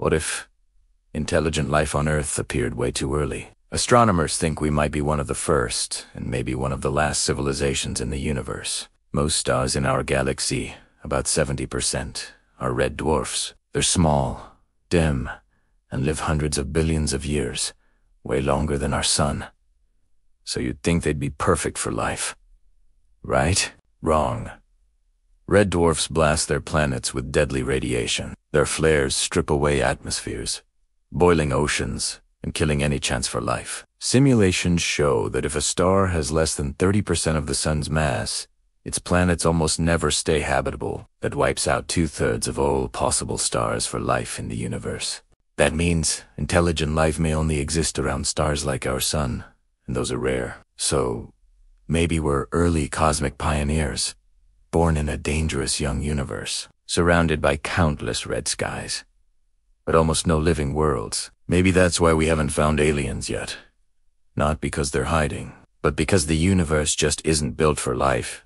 What if intelligent life on Earth appeared way too early? Astronomers think we might be one of the first, and maybe one of the last civilizations in the universe. Most stars in our galaxy, about 70%, are red dwarfs. They're small, dim, and live hundreds of billions of years, way longer than our sun. So you'd think they'd be perfect for life. Right? Wrong. Red dwarfs blast their planets with deadly radiation. Their flares strip away atmospheres, boiling oceans, and killing any chance for life. Simulations show that if a star has less than 30% of the sun's mass, its planets almost never stay habitable. That wipes out two-thirds of all possible stars for life in the universe. That means intelligent life may only exist around stars like our sun, and those are rare. So, maybe we're early cosmic pioneers, born in a dangerous young universe, surrounded by countless red skies, but almost no living worlds. Maybe that's why we haven't found aliens yet. Not because they're hiding, but because the universe just isn't built for life.